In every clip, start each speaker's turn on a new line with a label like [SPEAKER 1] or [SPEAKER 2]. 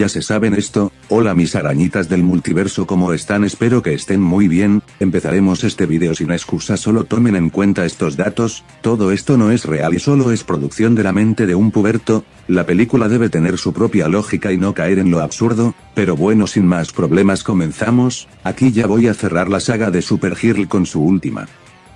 [SPEAKER 1] Ya se saben esto, hola mis arañitas del multiverso ¿cómo están? Espero que estén muy bien, empezaremos este video sin excusa solo tomen en cuenta estos datos, todo esto no es real y solo es producción de la mente de un puberto, la película debe tener su propia lógica y no caer en lo absurdo, pero bueno sin más problemas comenzamos, aquí ya voy a cerrar la saga de Supergirl con su última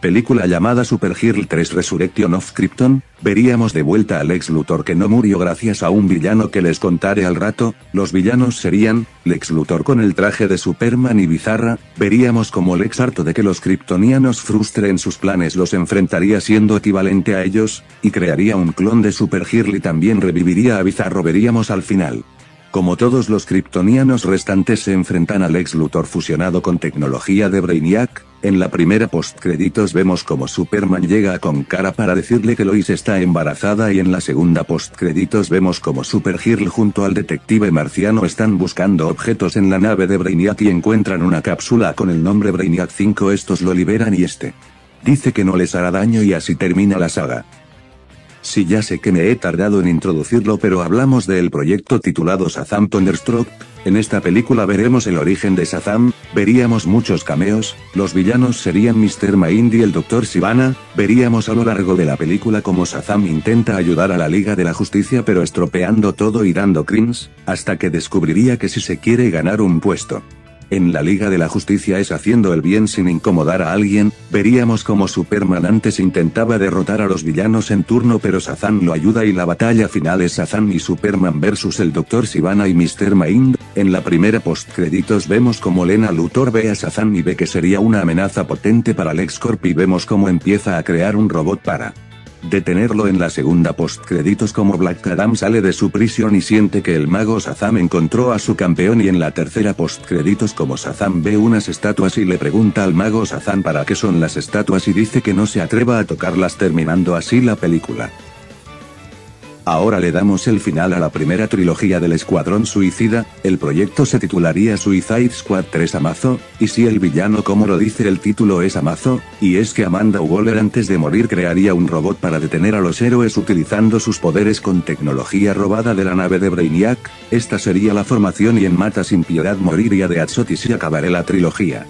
[SPEAKER 1] película llamada Supergirl 3 Resurrection of Krypton, veríamos de vuelta al Lex Luthor que no murió gracias a un villano que les contaré al rato, los villanos serían, Lex Luthor con el traje de Superman y Bizarra, veríamos como Lex harto de que los kryptonianos frustren sus planes los enfrentaría siendo equivalente a ellos, y crearía un clon de Supergirl y también reviviría a Bizarro veríamos al final. Como todos los kryptonianos restantes se enfrentan al ex Luthor fusionado con tecnología de Brainiac, en la primera postcréditos vemos como Superman llega con cara para decirle que Lois está embarazada y en la segunda postcréditos vemos como Supergirl junto al detective marciano están buscando objetos en la nave de Brainiac y encuentran una cápsula con el nombre Brainiac 5 estos lo liberan y este dice que no les hará daño y así termina la saga. Sí ya sé que me he tardado en introducirlo pero hablamos del proyecto titulado Shazam Thunderstroke, en esta película veremos el origen de Shazam, veríamos muchos cameos, los villanos serían Mr. Mind y el Dr. Sivana, veríamos a lo largo de la película como Shazam intenta ayudar a la Liga de la Justicia pero estropeando todo y dando cringe, hasta que descubriría que si se quiere ganar un puesto, en la Liga de la Justicia es haciendo el bien sin incomodar a alguien, veríamos como Superman antes intentaba derrotar a los villanos en turno pero Shazam lo ayuda y la batalla final es Shazam y Superman versus el Dr. Sivana y Mr. Mind, en la primera postcréditos vemos como Lena Luthor ve a Shazam y ve que sería una amenaza potente para LexCorp y vemos cómo empieza a crear un robot para detenerlo en la segunda postcréditos como Black Adam sale de su prisión y siente que el mago Shazam encontró a su campeón y en la tercera postcréditos como Shazam ve unas estatuas y le pregunta al mago Shazam para qué son las estatuas y dice que no se atreva a tocarlas terminando así la película. Ahora le damos el final a la primera trilogía del Escuadrón Suicida, el proyecto se titularía Suicide Squad 3 Amazo, y si el villano como lo dice el título es Amazo, y es que Amanda Waller antes de morir crearía un robot para detener a los héroes utilizando sus poderes con tecnología robada de la nave de Brainiac, esta sería la formación y en Mata sin piedad moriría de Atzot y acabaré la trilogía.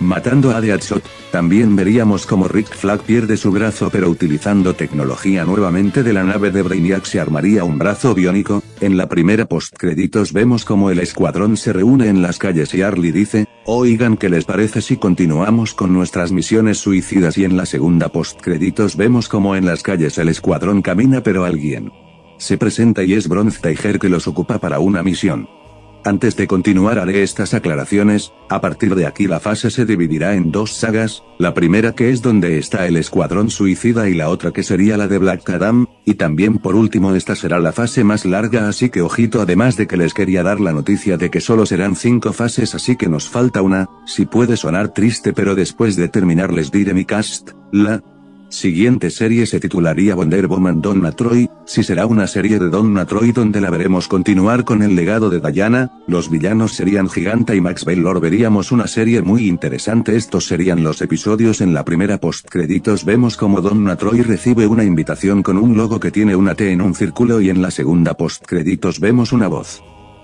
[SPEAKER 1] Matando a Deadshot, también veríamos como Rick Flag pierde su brazo pero utilizando tecnología nuevamente de la nave de Brainiac se armaría un brazo biónico, en la primera postcréditos vemos como el escuadrón se reúne en las calles y Arlie dice, oigan qué les parece si continuamos con nuestras misiones suicidas y en la segunda postcréditos vemos como en las calles el escuadrón camina pero alguien se presenta y es Bronze Tiger que los ocupa para una misión. Antes de continuar haré estas aclaraciones, a partir de aquí la fase se dividirá en dos sagas, la primera que es donde está el escuadrón suicida y la otra que sería la de Black Adam, y también por último esta será la fase más larga así que ojito además de que les quería dar la noticia de que solo serán cinco fases así que nos falta una, si puede sonar triste pero después de terminar les diré mi cast, la, Siguiente serie se titularía Wonder Woman Donna Troy, si será una serie de Donna Troy donde la veremos continuar con el legado de Diana, los villanos serían Giganta y Max Baylor veríamos una serie muy interesante estos serían los episodios en la primera postcréditos vemos como Donna Troy recibe una invitación con un logo que tiene una T en un círculo y en la segunda postcréditos vemos una voz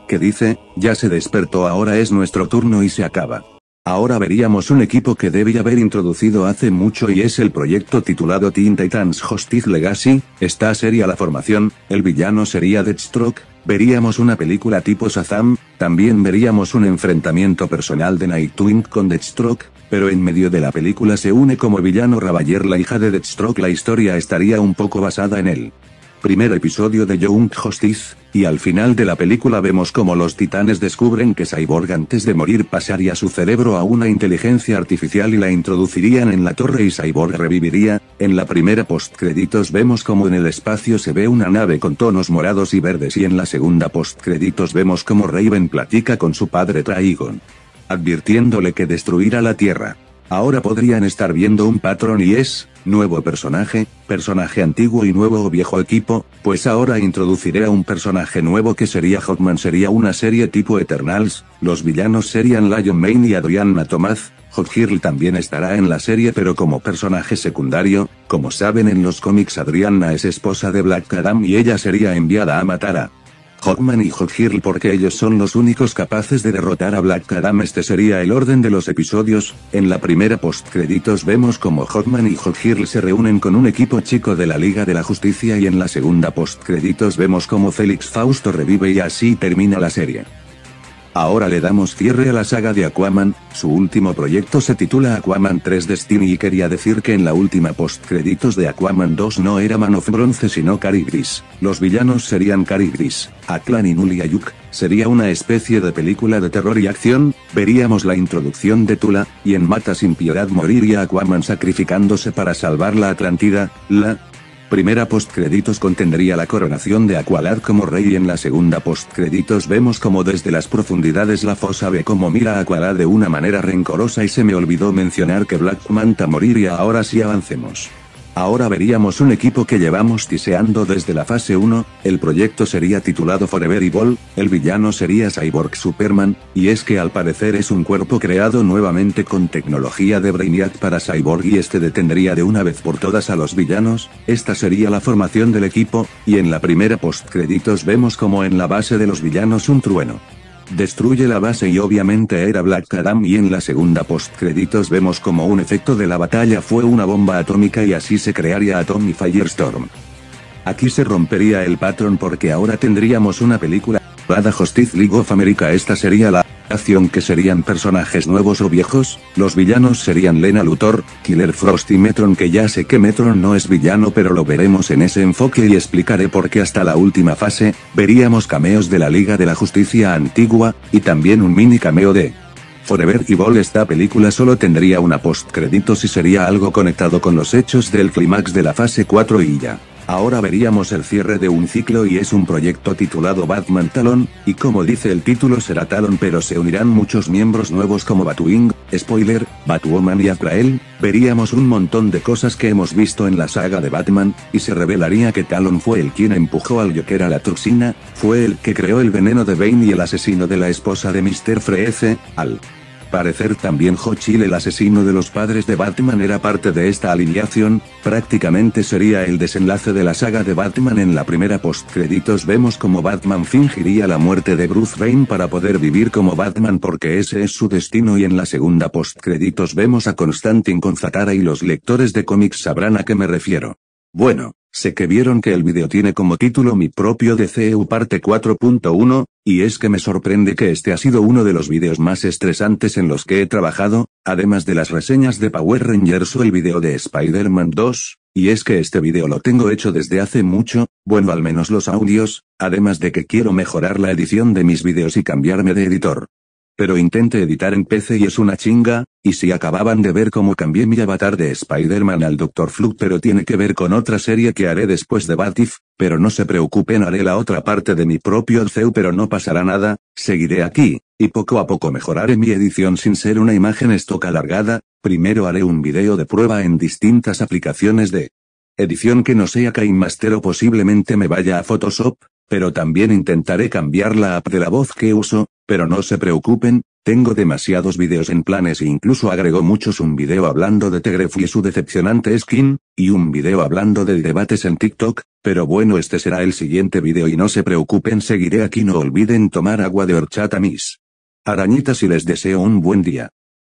[SPEAKER 1] que dice, ya se despertó ahora es nuestro turno y se acaba. Ahora veríamos un equipo que debía haber introducido hace mucho y es el proyecto titulado Teen Titans Justice Legacy, esta sería la formación, el villano sería Deathstroke, veríamos una película tipo Shazam, también veríamos un enfrentamiento personal de Nightwing con Deathstroke, pero en medio de la película se une como villano Ravager la hija de Deathstroke la historia estaría un poco basada en él primer episodio de Young Justice, y al final de la película vemos como los titanes descubren que Cyborg antes de morir pasaría su cerebro a una inteligencia artificial y la introducirían en la torre y Cyborg reviviría, en la primera postcréditos vemos como en el espacio se ve una nave con tonos morados y verdes y en la segunda postcréditos vemos como Raven platica con su padre Trigon. Advirtiéndole que destruirá la Tierra. Ahora podrían estar viendo un patrón y es, nuevo personaje, personaje antiguo y nuevo o viejo equipo, pues ahora introduciré a un personaje nuevo que sería Hawkman sería una serie tipo Eternals, los villanos serían Lion Mane y Adriana Tomaz, Hawkgirl también estará en la serie pero como personaje secundario, como saben en los cómics Adriana es esposa de Black Adam y ella sería enviada a matar a Hawkman y Hawkgirl porque ellos son los únicos capaces de derrotar a Black Adam. Este sería el orden de los episodios. En la primera postcréditos vemos como Hawkman y Hawkgirl se reúnen con un equipo chico de la Liga de la Justicia y en la segunda postcréditos vemos como Félix Fausto revive y así termina la serie. Ahora le damos cierre a la saga de Aquaman, su último proyecto se titula Aquaman 3 Destiny y quería decir que en la última postcréditos de Aquaman 2 no era Man of Bronze sino Cari Gris. Los villanos serían Cari Gris, Aklan y Nulia Yuk, sería una especie de película de terror y acción, veríamos la introducción de Tula, y en Mata sin piedad moriría Aquaman sacrificándose para salvar la Atlántida, la primera postcréditos contendría la coronación de Aqualad como rey y en la segunda postcréditos vemos como desde las profundidades la fosa ve como mira a Aqualad de una manera rencorosa y se me olvidó mencionar que Black Manta moriría ahora sí avancemos. Ahora veríamos un equipo que llevamos tiseando desde la fase 1, el proyecto sería titulado Forever Evil, el villano sería Cyborg Superman, y es que al parecer es un cuerpo creado nuevamente con tecnología de Brainiac para Cyborg y este detendría de una vez por todas a los villanos, esta sería la formación del equipo, y en la primera postcréditos vemos como en la base de los villanos un trueno. Destruye la base y obviamente era Black Adam y en la segunda postcréditos vemos como un efecto de la batalla fue una bomba atómica y así se crearía Atom y Firestorm. Aquí se rompería el patrón porque ahora tendríamos una película, Bada Justice League of America esta sería la acción que serían personajes nuevos o viejos, los villanos serían Lena Luthor, Killer Frost y Metron que ya sé que Metron no es villano pero lo veremos en ese enfoque y explicaré por qué hasta la última fase, veríamos cameos de la Liga de la Justicia antigua, y también un mini cameo de Forever Evil esta película solo tendría una postcréditos y sería algo conectado con los hechos del clímax de la fase 4 y ya. Ahora veríamos el cierre de un ciclo y es un proyecto titulado Batman Talon, y como dice el título será Talon pero se unirán muchos miembros nuevos como Batwing, Spoiler, Batwoman y Azrael, veríamos un montón de cosas que hemos visto en la saga de Batman, y se revelaría que Talon fue el quien empujó al Joker a la toxina, fue el que creó el veneno de Bane y el asesino de la esposa de Mr. Freeze, al parecer también Hochil el asesino de los padres de Batman era parte de esta alineación, prácticamente sería el desenlace de la saga de Batman en la primera postcréditos vemos como Batman fingiría la muerte de Bruce Wayne para poder vivir como Batman porque ese es su destino y en la segunda postcréditos vemos a Constantine con Zatara y los lectores de cómics sabrán a qué me refiero. Bueno, Sé que vieron que el video tiene como título mi propio DCU parte 4.1, y es que me sorprende que este ha sido uno de los videos más estresantes en los que he trabajado, además de las reseñas de Power Rangers o el video de Spider-Man 2, y es que este video lo tengo hecho desde hace mucho, bueno al menos los audios, además de que quiero mejorar la edición de mis videos y cambiarme de editor. Pero intenté editar en PC y es una chinga, y si acababan de ver cómo cambié mi avatar de Spider-Man al Dr. Fluke pero tiene que ver con otra serie que haré después de Batif, pero no se preocupen haré la otra parte de mi propio CEU pero no pasará nada, seguiré aquí, y poco a poco mejoraré mi edición sin ser una imagen stock alargada, primero haré un video de prueba en distintas aplicaciones de edición que no sea KineMaster o posiblemente me vaya a Photoshop, pero también intentaré cambiar la app de la voz que uso, pero no se preocupen, tengo demasiados videos en planes e incluso agrego muchos un video hablando de Tegref y su decepcionante skin, y un video hablando de debates en TikTok, pero bueno este será el siguiente video y no se preocupen seguiré aquí no olviden tomar agua de horchata mis arañitas y les deseo un buen día.